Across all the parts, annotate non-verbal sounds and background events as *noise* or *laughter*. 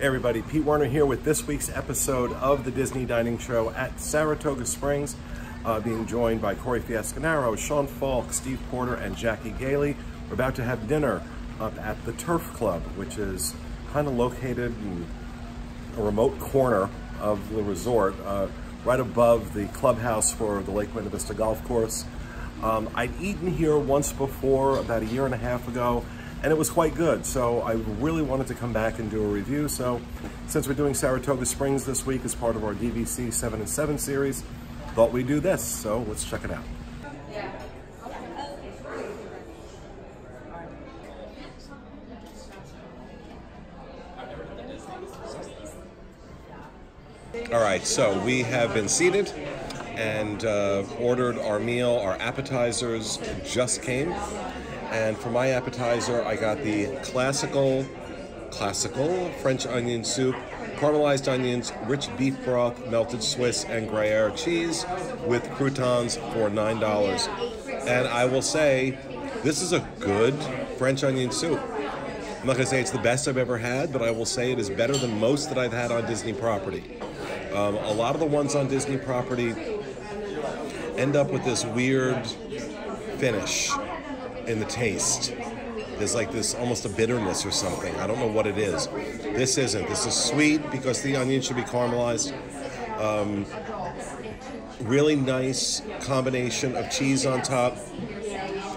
Everybody, Pete Werner here with this week's episode of the Disney Dining Show at Saratoga Springs, uh, being joined by Corey Fiasconaro, Sean Falk, Steve Porter, and Jackie Gailey. We're about to have dinner up at the Turf Club, which is kind of located in a remote corner of the resort, uh, right above the clubhouse for the Lake Buena Vista Golf Course. Um, I'd eaten here once before, about a year and a half ago, and it was quite good. So I really wanted to come back and do a review. So since we're doing Saratoga Springs this week as part of our DVC 7 and 7 series, thought we'd do this. So let's check it out. All right, so we have been seated and uh, ordered our meal. Our appetizers just came. And for my appetizer, I got the classical, classical French onion soup, caramelized onions, rich beef broth, melted Swiss, and Gruyere cheese with croutons for $9. And I will say, this is a good French onion soup. I'm not going to say it's the best I've ever had, but I will say it is better than most that I've had on Disney property. Um, a lot of the ones on Disney property end up with this weird finish in the taste. There's like this almost a bitterness or something. I don't know what it is. This isn't. This is sweet because the onion should be caramelized. Um, really nice combination of cheese on top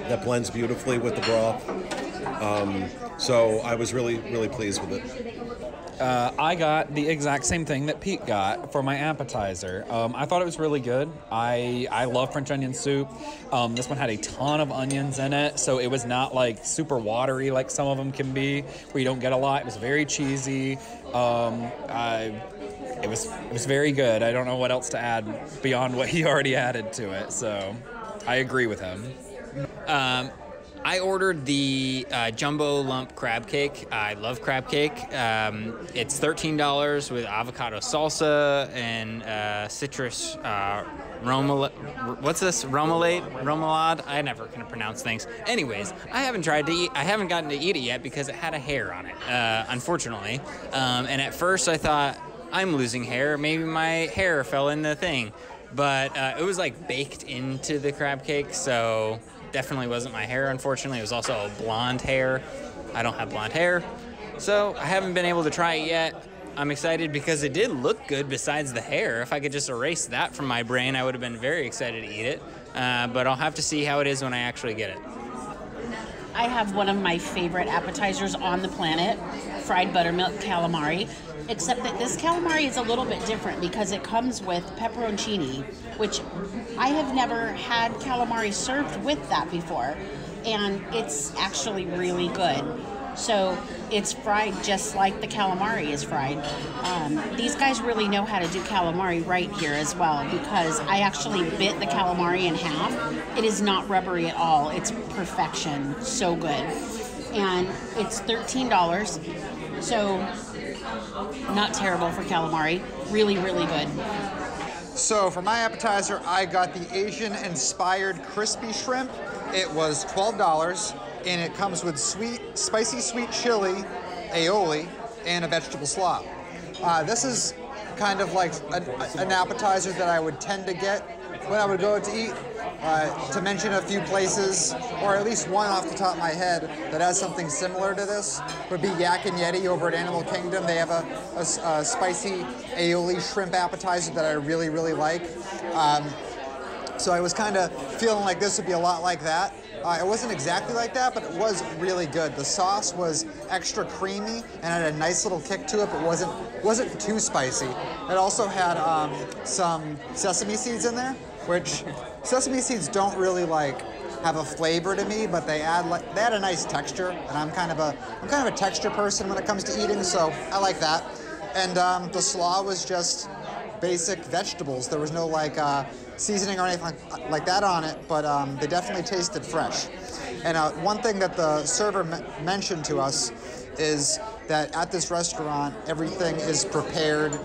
that blends beautifully with the broth. Um, so I was really, really pleased with it. Uh, I got the exact same thing that Pete got for my appetizer. Um, I thought it was really good. I I love French onion soup. Um, this one had a ton of onions in it, so it was not like super watery like some of them can be, where you don't get a lot. It was very cheesy. Um, I, it was it was very good. I don't know what else to add beyond what he *laughs* already added to it. So I agree with him. Um, I ordered the uh, jumbo lump crab cake. I love crab cake. Um, it's $13 with avocado salsa and uh, citrus uh, What's this? Romelade? Romelade? I never can pronounce things. Anyways, I haven't tried to eat. I haven't gotten to eat it yet because it had a hair on it, uh, unfortunately. Um, and at first I thought, I'm losing hair. Maybe my hair fell in the thing. But uh, it was like baked into the crab cake, so definitely wasn't my hair, unfortunately. It was also blonde hair. I don't have blonde hair. So I haven't been able to try it yet. I'm excited because it did look good besides the hair. If I could just erase that from my brain, I would have been very excited to eat it. Uh, but I'll have to see how it is when I actually get it. I have one of my favorite appetizers on the planet fried buttermilk calamari. Except that this calamari is a little bit different because it comes with pepperoncini, which I have never had calamari served with that before. And it's actually really good. So it's fried just like the calamari is fried. Um, these guys really know how to do calamari right here as well because I actually bit the calamari in half. It is not rubbery at all. It's perfection. So good. And it's $13. So not terrible for calamari. Really, really good. So for my appetizer, I got the Asian-inspired crispy shrimp. It was $12, and it comes with sweet, spicy sweet chili, aioli, and a vegetable slaw. Uh, this is kind of like an, an appetizer that I would tend to get when I would go out to eat. Uh, to mention a few places, or at least one off the top of my head that has something similar to this, would be Yak and Yeti over at Animal Kingdom. They have a, a, a spicy aioli shrimp appetizer that I really, really like. Um, so I was kind of feeling like this would be a lot like that. Uh, it wasn't exactly like that, but it was really good. The sauce was extra creamy and had a nice little kick to it, but wasn't wasn't too spicy. It also had um, some sesame seeds in there, which sesame seeds don't really like have a flavor to me, but they add like they add a nice texture, and I'm kind of a I'm kind of a texture person when it comes to eating, so I like that. And um, the slaw was just basic vegetables. There was no like uh, seasoning or anything like, that on it, but um, they definitely tasted fresh. And uh, one thing that the server mentioned to us is that at this restaurant, everything is prepared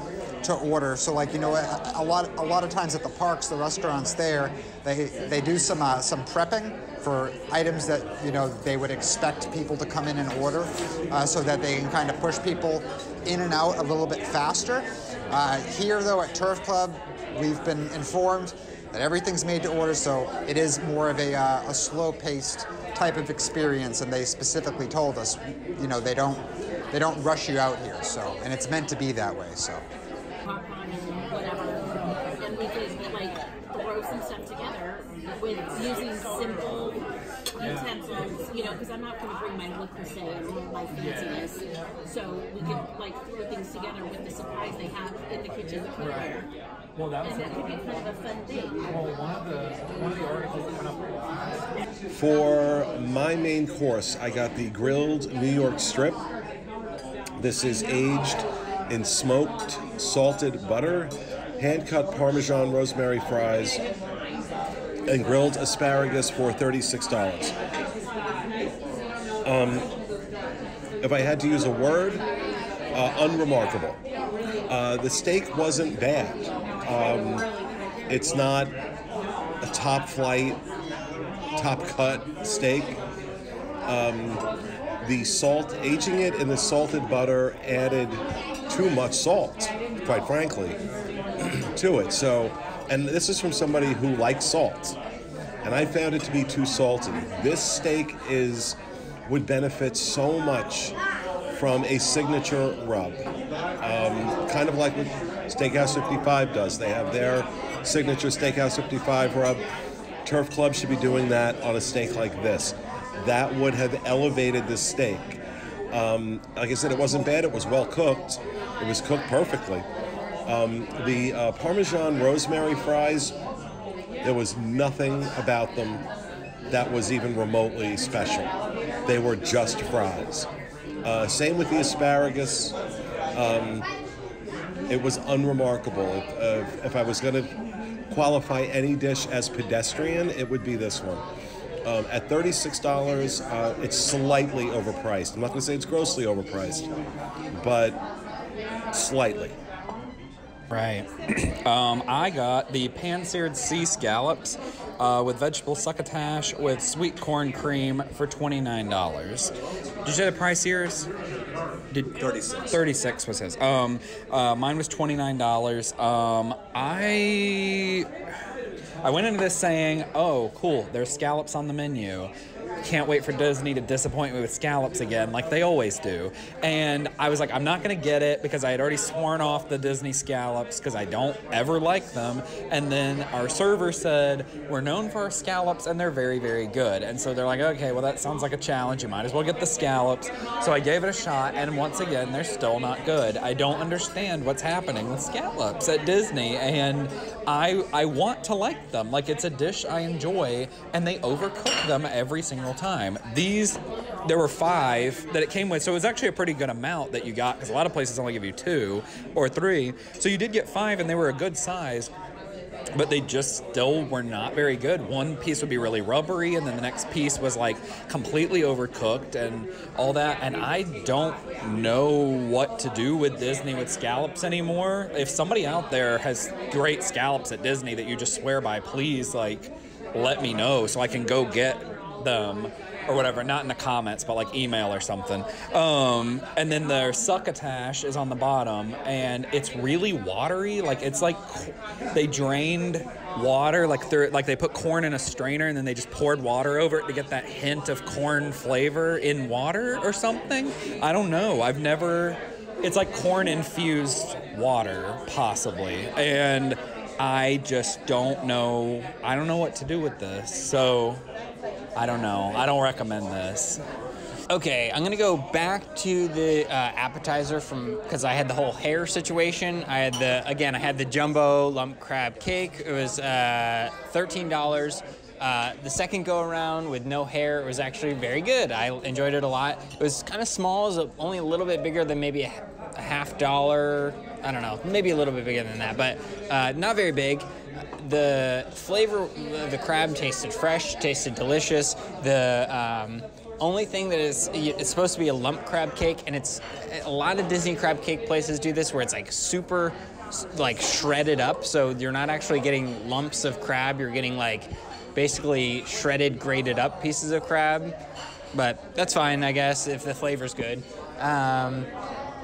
to order. So like you know, a, a lot a lot of times at the parks, the restaurants there, they they do some uh, some prepping for items that you know they would expect people to come in and order, uh, so that they can kind of push people in and out a little bit faster. Uh, here though at Turf Club, we've been informed that everything's made to order, so it is more of a, uh, a slow-paced type of experience. And they specifically told us, you know, they don't they don't rush you out here. So, and it's meant to be that way. So. and we could like throw some stuff together with using simple utensils, you know, because I'm not going to bring my Le Creuset and my fanciness. So we could like throw things together with the supplies they have in the kitchen cooler. Well, that And that could be kind of a fun thing. one of the one of the articles that went up For my main course, I got the grilled New York strip. This is aged in smoked salted butter, hand cut Parmesan rosemary fries, and grilled asparagus for $36. Um, if I had to use a word, uh, unremarkable. Uh, the steak wasn't bad. Um, it's not a top flight top cut steak. Um, the salt, aging it in the salted butter added too much salt, quite frankly, *clears throat* to it. So, and this is from somebody who likes salt, and I found it to be too salty. This steak is would benefit so much from a signature rub, um, kind of like what Steakhouse 55 does. They have their signature Steakhouse 55 rub. Turf Club should be doing that on a steak like this. That would have elevated the steak. Um, like I said, it wasn't bad. It was well cooked. It was cooked perfectly. Um, the uh, Parmesan rosemary fries, there was nothing about them that was even remotely special. They were just fries. Uh, same with the asparagus. Um, it was unremarkable. If, uh, if I was going to qualify any dish as pedestrian, it would be this one. Um, at $36, uh, it's slightly overpriced. I'm not going to say it's grossly overpriced, but slightly. Right. *clears throat* um, I got the pan-seared sea scallops uh, with vegetable succotash with sweet corn cream for twenty-nine dollars. Did you say the price yours? Did 36. 36 was his. Um, uh, mine was $29. Um, I I went into this saying, "Oh, cool, there's scallops on the menu." Can't wait for Disney to disappoint me with scallops again, like they always do. And I was like, I'm not gonna get it because I had already sworn off the Disney scallops because I don't ever like them. And then our server said, We're known for our scallops and they're very, very good. And so they're like, Okay, well, that sounds like a challenge. You might as well get the scallops. So I gave it a shot, and once again, they're still not good. I don't understand what's happening with scallops at Disney, and I I want to like them. Like it's a dish I enjoy, and they overcook them every single time. These, there were five that it came with, so it was actually a pretty good amount that you got because a lot of places only give you two or three. So you did get five, and they were a good size. But they just still were not very good. One piece would be really rubbery, and then the next piece was like completely overcooked and all that. And I don't know what to do with Disney with scallops anymore. If somebody out there has great scallops at Disney that you just swear by, please like let me know so I can go get them or whatever. Not in the comments, but like email or something. Um, and then their succotash is on the bottom, and it's really watery. Like it's like they drained water, like they're like they put corn in a strainer and then they just poured water over it to get that hint of corn flavor in water or something. I don't know. I've never. It's like corn infused water, possibly, and. I just don't know. I don't know what to do with this. So I don't know. I don't recommend this. Okay, I'm gonna go back to the uh, appetizer from because I had the whole hair situation. I had the again, I had the jumbo lump crab cake. It was uh, thirteen dollars. Uh, the second go around with no hair it was actually very good. I enjoyed it a lot. It was kind of small, it was only a little bit bigger than maybe a, a half dollar. I don't know, maybe a little bit bigger than that, but uh, not very big. The flavor, the crab tasted fresh, tasted delicious. The um, only thing that is it's supposed to be a lump crab cake, and it's a lot of Disney crab cake places do this where it's like super like shredded up, so you're not actually getting lumps of crab. You're getting like basically shredded, grated up pieces of crab. But that's fine, I guess, if the flavor's good. Um,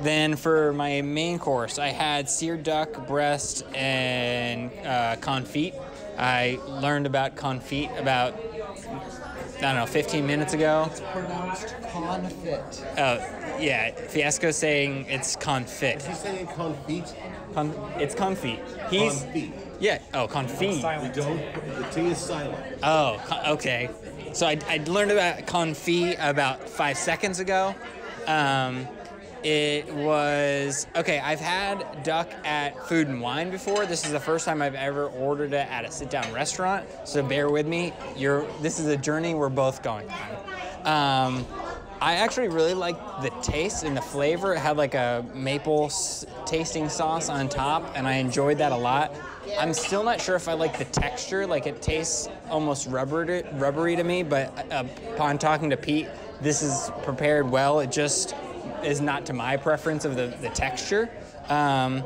then for my main course, I had seared duck, breast, and uh, confit. I learned about confit about I don't know, 15 minutes ago. It's pronounced confit. Oh, yeah, Fiasco saying it's confit. He's saying confit. Con- it's confit. He's Confit. yeah. Oh, confit. We don't. The T is silent. Oh, okay. So I, I learned about confit about five seconds ago. Um, it was okay. I've had duck at Food and Wine before. This is the first time I've ever ordered it at a sit-down restaurant. So bear with me. You're. This is a journey we're both going on. Um, I actually really liked the taste and the flavor. It had like a maple tasting sauce on top, and I enjoyed that a lot. I'm still not sure if I like the texture. Like it tastes almost rubbery, rubbery to me, but uh, upon talking to Pete, this is prepared well. It just is not to my preference of the, the texture. Um,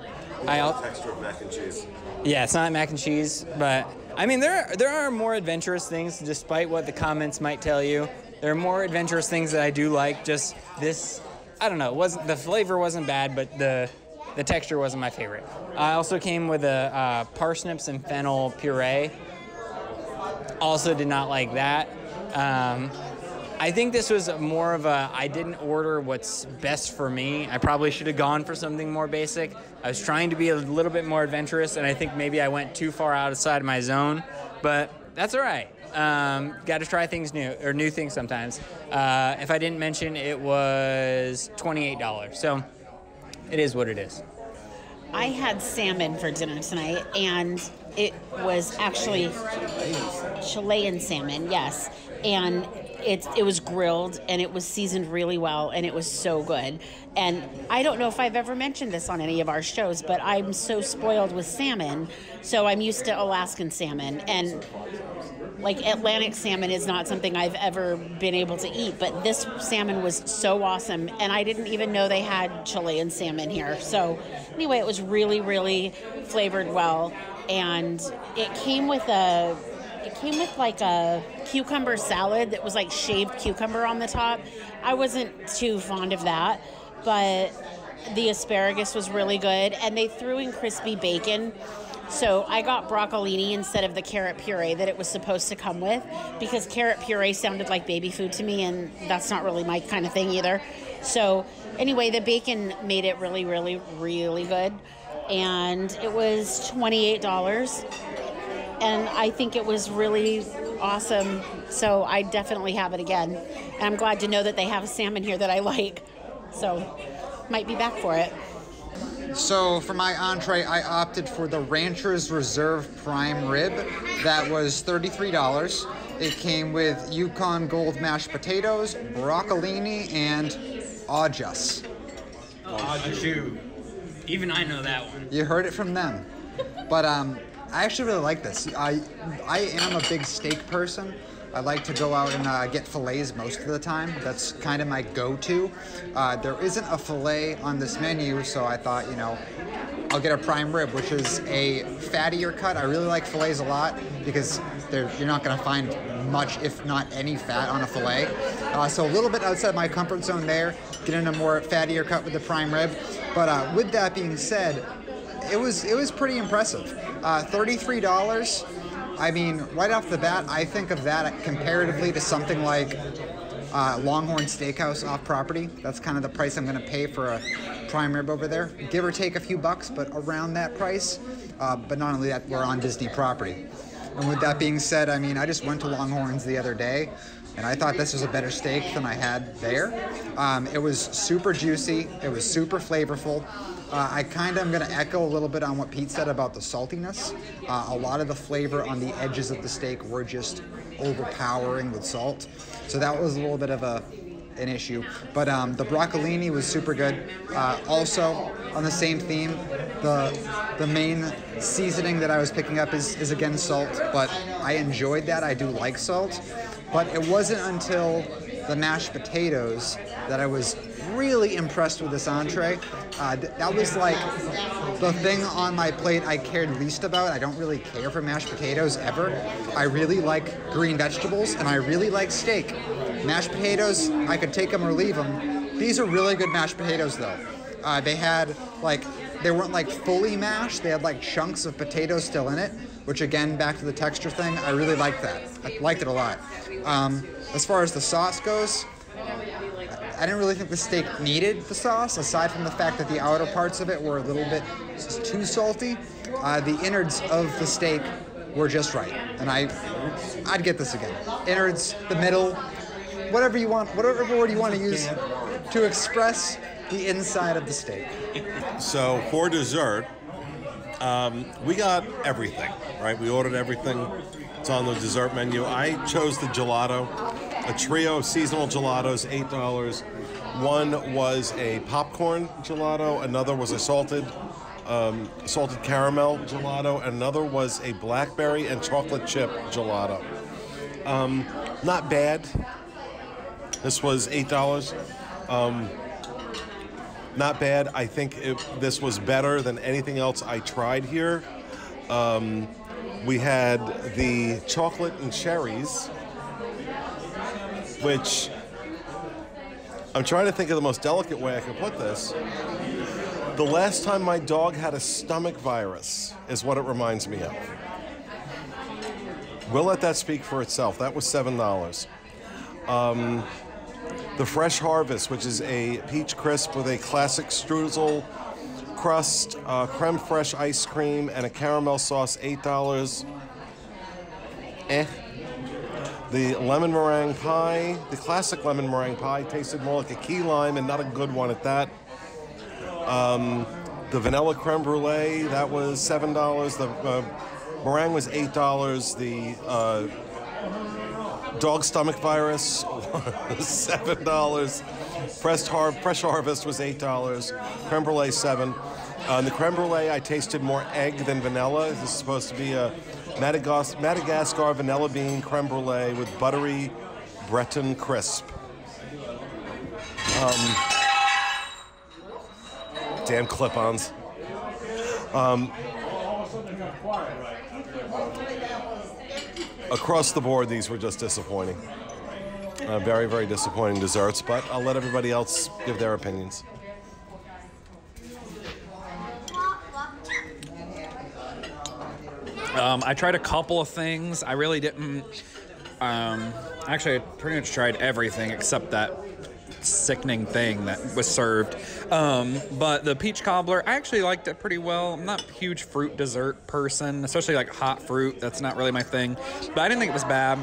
I al- Texture of mac and cheese. yeah, it's not mac and cheese, but I mean there there are more adventurous things, despite what the comments might tell you. There are more adventurous things that I do like. Just this, I don't know. Wasn't the flavor wasn't bad, but the the texture wasn't my favorite. I also came with a uh, parsnips and fennel puree. Also did not like that. Um, I think this was more of a I didn't order what's best for me. I probably should have gone for something more basic. I was trying to be a little bit more adventurous, and I think maybe I went too far outside my zone, but that's all right. Um, Got to try things new or new things sometimes. Uh, if I didn't mention, it was twenty-eight dollars. So it is what it is. I had salmon for dinner tonight, and it was actually Chilean salmon, yes. And it, it was grilled and it was seasoned really well and it was so good. And I don't know if I've ever mentioned this on any of our shows, but I'm so spoiled with salmon. So I'm used to Alaskan salmon. And like Atlantic salmon is not something I've ever been able to eat, but this salmon was so awesome, and I didn't even know they had Chilean salmon here. So, anyway, it was really, really flavored well, and it came with a. It came with like a cucumber salad that was like shaved cucumber on the top. I wasn't too fond of that, but the asparagus was really good, and they threw in crispy bacon. So I got broccolini instead of the carrot puree that it was supposed to come with because carrot puree sounded like baby food to me, and that's not really my kind of thing either. So anyway, the bacon made it really, really, really good, and it was twenty eight dollars, and I think it was really awesome. So I definitely have it again, and I'm glad to know that they have a salmon here that I like. So might be back for it. So for my entree, I opted for the Rancher's Reserve Prime Rib. That was $33. It came with Yukon Gold mashed potatoes, broccolini, and au jus. Even I know that one. You heard it from them. But um, I actually really like this. I I am a big steak person. I like to go out and uh, get fillets most of the time. That's kind of my go-to. Uh, there isn't a fillet on this menu, so I thought, you know, I'll get a prime rib, which is a fattier cut. I really like fillets a lot because you're not going to find much, if not any, fat on a fillet. Uh, so a little bit outside my comfort zone there, getting a more fattier cut with the prime rib. But uh, with that being said, it was it was pretty impressive. Uh, Thirty-three dollars. I mean, right off the bat, I think of that comparatively to something like uh, Longhorn Steakhouse off property. That's kind of the price I'm going to pay for a prime rib over there, give or take a few bucks, but around that price. Uh, but not only that, we're on Disney property. And with that being said, I mean, I just went to Longhorns the other day, and I thought this was a better steak than I had there. Um, it was super juicy. It was super flavorful. Uh, I kind of am going to echo a little bit on what Pete said about the saltiness. Uh, a lot of the flavor on the edges of the steak were just overpowering with salt. So that was a little bit of a an issue. But um, the broccolini was super good. Uh, also, on the same theme, the the main seasoning that I was picking up is, is again salt, but I enjoyed that. I do like salt. But it wasn't until the mashed potatoes that I was really impressed with this entree. Uh, th- that was like the thing on my plate I cared least about. I don't really care for mashed potatoes ever. I really like green vegetables and I really like steak. Mashed potatoes, I could take them or leave them. These are really good mashed potatoes though. Uh, they had like they weren't like fully mashed. They had like chunks of potatoes still in it, which again, back to the texture thing, I really liked that. I liked it a lot. Um, as far as the sauce goes, I didn't really think the steak needed the sauce, aside from the fact that the outer parts of it were a little bit too salty. Uh, the innards of the steak were just right, and I, I'd get this again. Innards, the middle, whatever you want, whatever word you want to use to express the inside of the steak. So for dessert, um, we got everything, right? We ordered everything. It's on the dessert menu. I chose the gelato, a trio of seasonal gelatos, eight dollars. One was a popcorn gelato. Another was a salted, um, salted caramel gelato. Another was a blackberry and chocolate chip gelato. Um, not bad. This was eight dollars. Not bad. I think it, this was better than anything else I tried here. Um, we had the chocolate and cherries, which I'm trying to think of the most delicate way I can put this. The last time my dog had a stomach virus is what it reminds me of. We'll let that speak for itself. That was $7. The Fresh Harvest, which is a peach crisp with a classic streusel crust, uh, creme fraiche ice cream, and a caramel sauce, eight dollars. Eh. The lemon meringue pie, the classic lemon meringue pie, tasted more like a key lime and not a good one at that. Um, the vanilla creme brulee, that was seven dollars. The uh, meringue was eight dollars. The uh, dog stomach virus *laughs* was seven dollars. Fresh, har- fresh harvest was eight dollars. Creme brulee seven. Uh, the creme brulee, I tasted more egg than vanilla. This is supposed to be a Madagas- Madagascar vanilla bean creme brulee with buttery Breton crisp. Um, damn clip-ons. across the board, these were just disappointing. Uh, very, very disappointing desserts, but I'll let everybody else give their opinions. Um, I tried a couple of things. I really didn't. Um, actually, I pretty much tried everything except that sickening thing that was served. Um, but the peach cobbler, I actually liked it pretty well. I'm not a huge fruit dessert person, especially like hot fruit. That's not really my thing. But I didn't think it was bad.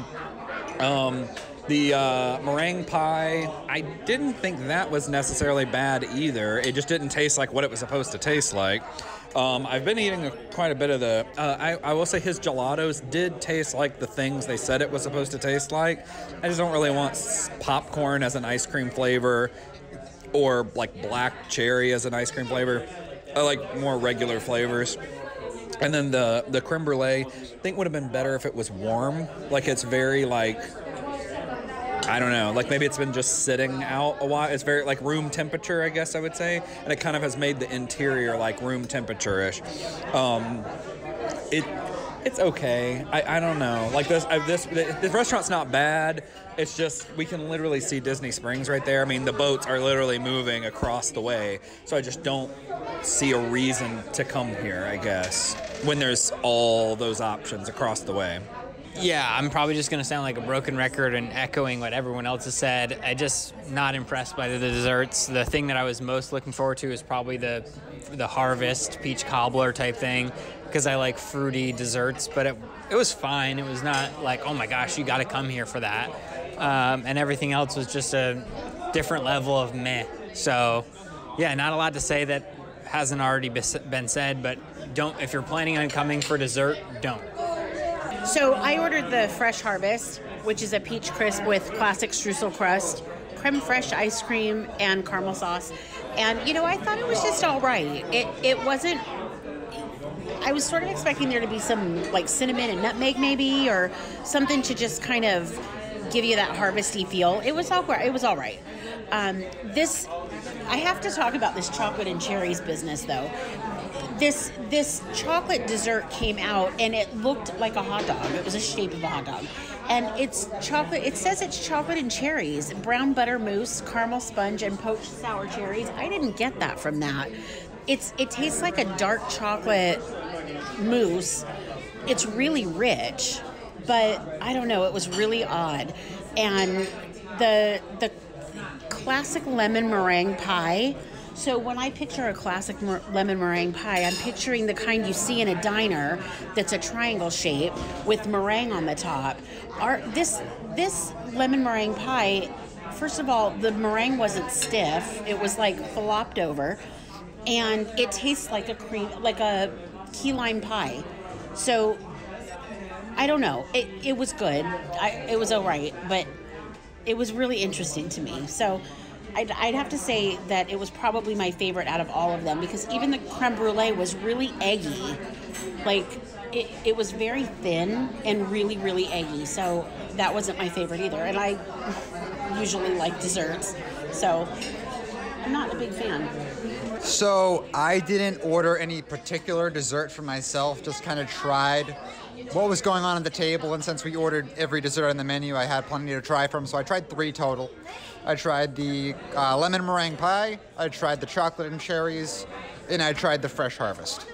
Um, the uh, meringue pie, I didn't think that was necessarily bad either. It just didn't taste like what it was supposed to taste like. Um, I've been eating a, quite a bit of the. Uh, I, I will say his gelatos did taste like the things they said it was supposed to taste like. I just don't really want popcorn as an ice cream flavor or like black cherry as an ice cream flavor. I like more regular flavors. And then the the creme brulee, I think would have been better if it was warm. Like it's very like I don't know, like maybe it's been just sitting out a while. It's very like room temperature, I guess I would say, and it kind of has made the interior like room temperature ish. Um, it it's okay. I, I don't know. Like this I, this this restaurant's not bad. It's just we can literally see Disney Springs right there. I mean, the boats are literally moving across the way, so I just don't see a reason to come here. I guess when there's all those options across the way. Yeah, I'm probably just gonna sound like a broken record and echoing what everyone else has said. I just not impressed by the desserts. The thing that I was most looking forward to is probably the the harvest peach cobbler type thing because I like fruity desserts. But it it was fine. It was not like oh my gosh, you got to come here for that. Um, and everything else was just a different level of meh. So yeah, not a lot to say that hasn't already been said. But don't if you're planning on coming for dessert, don't. So I ordered the Fresh Harvest, which is a peach crisp with classic streusel crust, creme fraiche ice cream, and caramel sauce. And you know, I thought it was just all right. It it wasn't. I was sort of expecting there to be some like cinnamon and nutmeg maybe, or something to just kind of give you that harvesty feel. It was all right. It was all right. Um, this I have to talk about this chocolate and cherries business though. This this chocolate dessert came out and it looked like a hot dog. It was a shape of a hot dog. And it's chocolate it says it's chocolate and cherries, brown butter mousse, caramel sponge and poached sour cherries. I didn't get that from that. It's it tastes like a dark chocolate mousse. It's really rich, but I don't know, it was really odd. And the the classic lemon meringue pie. So when I picture a classic mer- lemon meringue pie, I'm picturing the kind you see in a diner that's a triangle shape with meringue on the top. Our, this this lemon meringue pie, first of all, the meringue wasn't stiff; it was like flopped over, and it tastes like a cream, like a key lime pie. So I don't know. It, it was good. I, it was all right, but it was really interesting to me. So I'd, I'd have to say that it was probably my favorite out of all of them because even the creme brulee was really eggy. Like, it, it was very thin and really, really eggy. So that wasn't my favorite either. And I usually like desserts. So I'm not a big fan. So I didn't order any particular dessert for myself, just kind of tried what was going on at the table. And since we ordered every dessert on the menu, I had plenty to try from. So I tried three total. I tried the uh, lemon meringue pie, I tried the chocolate and cherries, and I tried the fresh harvest.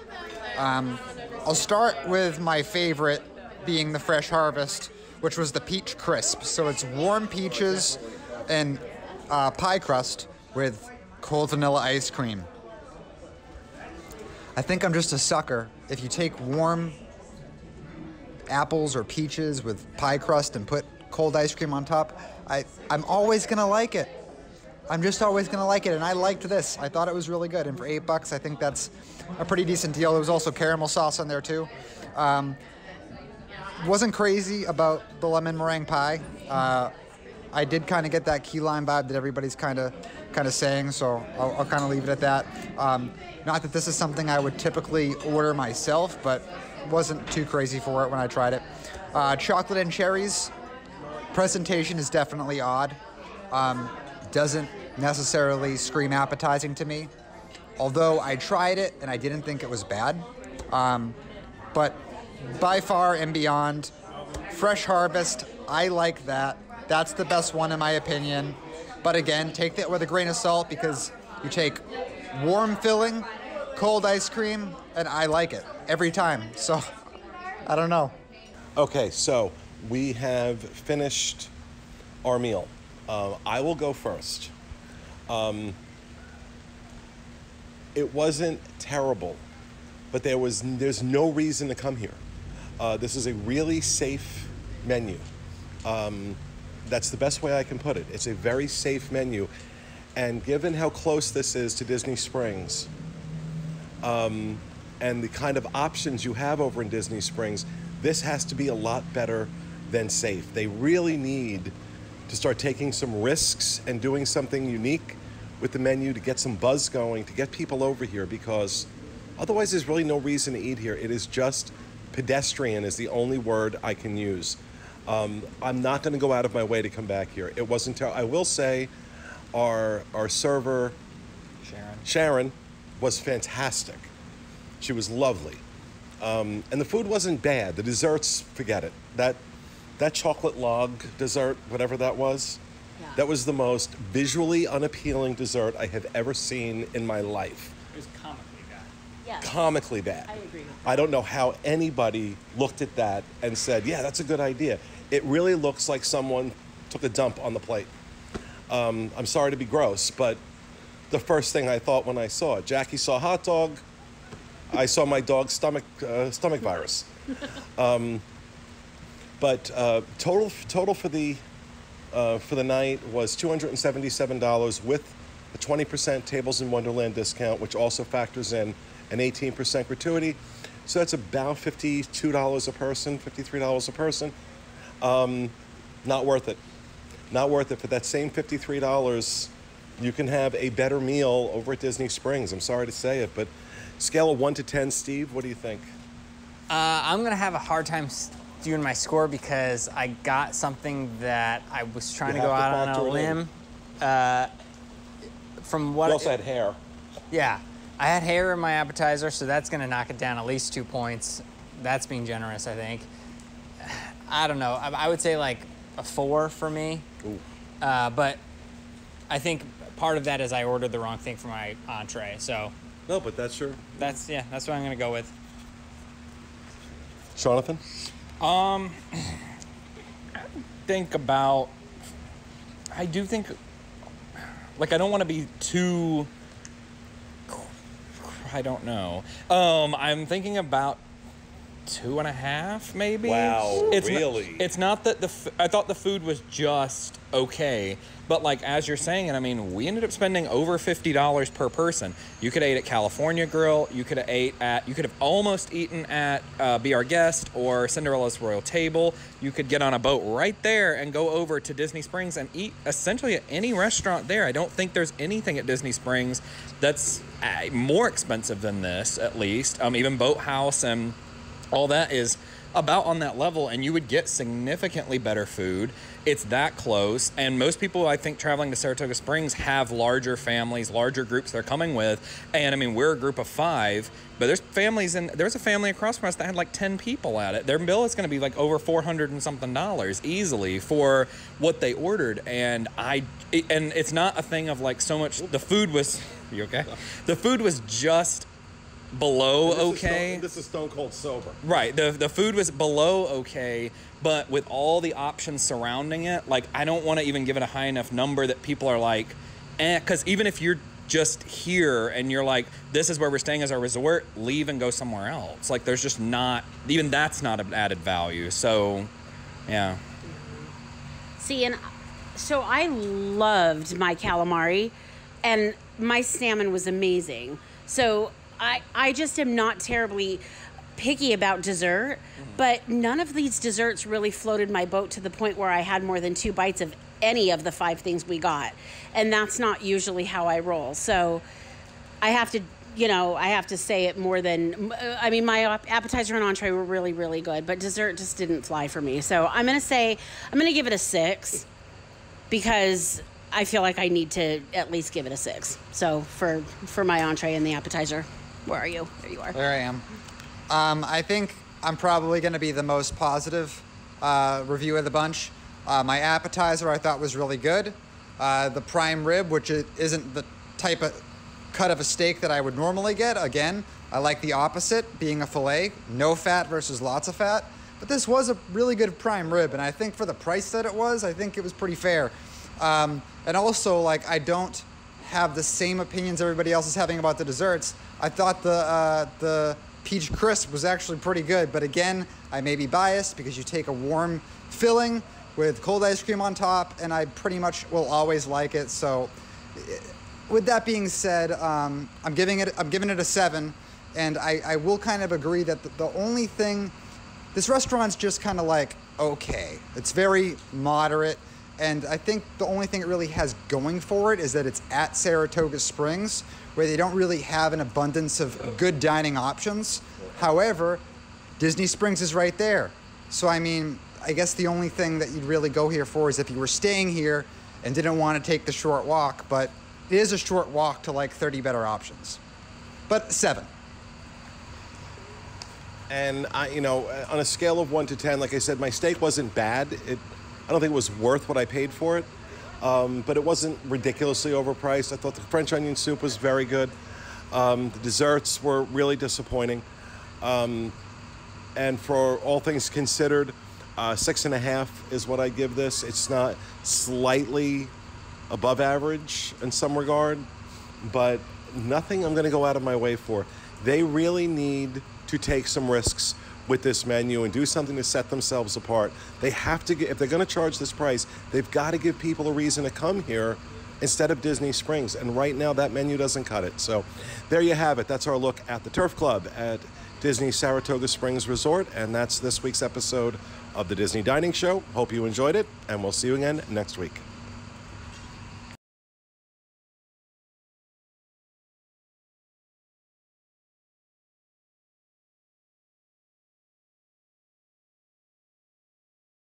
Um, I'll start with my favorite being the fresh harvest, which was the peach crisp. So it's warm peaches and uh, pie crust with cold vanilla ice cream. I think I'm just a sucker. If you take warm apples or peaches with pie crust and put cold ice cream on top, I, I'm always gonna like it. I'm just always gonna like it, and I liked this. I thought it was really good, and for eight bucks, I think that's a pretty decent deal. There was also caramel sauce on there too. Um, wasn't crazy about the lemon meringue pie. Uh, I did kind of get that key lime vibe that everybody's kind of kind of saying, so I'll, I'll kind of leave it at that. Um, not that this is something I would typically order myself, but wasn't too crazy for it when I tried it. Uh, chocolate and cherries presentation is definitely odd. Um, doesn't necessarily scream appetizing to me. Although I tried it and I didn't think it was bad. Um, but by far and beyond, Fresh Harvest, I like that. That's the best one in my opinion. But again, take that with a grain of salt because you take warm filling, cold ice cream, and I like it every time. So *laughs* I don't know. Okay, so we have finished our meal. Uh, I will go first. Um, it wasn't terrible, but there was there's no reason to come here. Uh, this is a really safe menu. Um, that's the best way I can put it. It's a very safe menu, and given how close this is to Disney Springs, um, and the kind of options you have over in Disney Springs, this has to be a lot better than safe. They really need to start taking some risks and doing something unique with the menu to get some buzz going, to get people over here because otherwise there's really no reason to eat here. It is just pedestrian is the only word I can use. Um, I'm not going to go out of my way to come back here. It wasn't. I will say, our our server, Sharon. Sharon, was fantastic. She was lovely, um, and the food wasn't bad. The desserts, forget it. That that chocolate log dessert, whatever that was, Yeah. that was the most visually unappealing dessert I have ever seen in my life. It was comically bad. Yeah. Comically bad. I agree with I don't know how anybody looked at that and said, "Yeah, that's a good idea." It really looks like someone took a dump on the plate. Um, I'm sorry to be gross, but the first thing I thought when I saw it, Jackie saw hot dog. I saw my dog's stomach uh, stomach virus. *laughs* Um, but uh, total total for the uh, for the night was two hundred and seventy seven dollars with a twenty percent Tables in Wonderland discount, which also factors in an eighteen percent gratuity. So that's about fifty two dollars a person, fifty three dollars a person. Um, not worth it. Not worth it for that same fifty three dollars. You can have a better meal over at Disney Springs. I'm sorry to say it, but scale of one to ten, Steve. What do you think? Uh, I'm gonna have a hard time doing my score because I got something that I was trying You to go have to out on a limb. Uh, from what You also had hair. Yeah, I had hair in my appetizer, so that's gonna knock it down at least two points. That's being generous, I think. *sighs* I don't know. I, I would say like a four for me. Uh, but I think part of that is I ordered the wrong thing for my entree. So No, but that's your that's yeah, that's what I'm gonna go with. Jonathan. Think about I do think like I don't want to be too I don't know. Um I'm thinking about two and a half maybe. Wow, it's not- really? it's not that the f- I thought the food was just okay, but like as you're saying it, I mean we ended up spending over fifty dollars per person. You could ate at California Grill. You could have ate at. You could have almost eaten at uh, Be Our Guest or Cinderella's Royal Table. You could get on a boat right there and go over to Disney Springs and eat essentially at any restaurant there. I don't think there's anything at Disney Springs that's uh, more expensive than this, at least. Um, even Boathouse and all that is about on that level and you would get significantly better food. It's that close and most people i think traveling to saratoga springs have larger families larger groups they're coming with. And i mean we're a group of five but there's families and there's a family across from us that had like 10 people at it. Their bill is going to be like over 400 and something dollars easily for what they ordered and i and it's not a thing of like so much the food was *laughs* you okay? The food was just below This is okay Stone- this is Stone Cold sober. Right. The the food was below okay, but with all the options surrounding it, like I don't want to even give it a high enough number that people are like, eh. Because even if you're just here and you're like, this is where we're staying as our resort, leave and go somewhere else. Like there's just not even that's not an added value. So, yeah. See, and so I loved my calamari, and my salmon was amazing. So I, I just am not terribly picky about dessert, mm-hmm. but none of these desserts really floated my boat to the point where I had more than two bites of any of the five things we got, and that's not usually how I roll. So I have to, you know, I have to say it more than. Uh, I mean, my appetizer and entree were really, really good, but dessert just didn't fly for me. So I'm gonna say I'm gonna give it a six because I feel like I need to at least give it a six. So for for my entree and the appetizer, where are you? There you are. There I am. Um, I think I'm probably going to be the most positive uh, review of the bunch. Uh, my appetizer I thought was really good. Uh, the prime rib, which isn't the type of cut of a steak that I would normally get. Again, I like the opposite, being a fillet, no fat versus lots of fat. But this was a really good prime rib, and I think for the price that it was, I think it was pretty fair. Um, and also, like, I don't have the same opinions everybody else is having about the desserts. I thought the uh, the peach crisp was actually pretty good, but again, I may be biased because you take a warm filling with cold ice cream on top, and I pretty much will always like it. So, eh, with that being said, um, I'm giving it I'm giving it a seven, and I, I will kind of agree that the, the only thing this restaurant's just kind of like okay. It's very moderate, and I think the only thing it really has going for it is that it's at Saratoga Springs, where they don't really have an abundance of good dining options. However, Disney Springs is right there. So I mean, I guess the only thing that you'd really go here for is if you were staying here and didn't want to take the short walk, but it is a short walk to like 30 better options. But seven. And I, you know, on a scale of one to ten, like I said, my steak wasn't bad. It, I don't think it was worth what I paid for it, um, but it wasn't ridiculously overpriced. I thought the French onion soup was very good. Um, the desserts were really disappointing. Um, and for all things considered, uh, six and a half is what I give this. It's not slightly above average in some regard, but nothing I'm going to go out of my way for. They really need to take some risks with this menu and do something to set themselves apart. They have to get, if they're going to charge this price, they've got to give people a reason to come here instead of Disney Springs. And right now, that menu doesn't cut it. So there you have it. That's our look at the Turf Club at Disney Saratoga Springs Resort. And that's this week's episode of the Disney Dining Show. Hope you enjoyed it, and we'll see you again next week.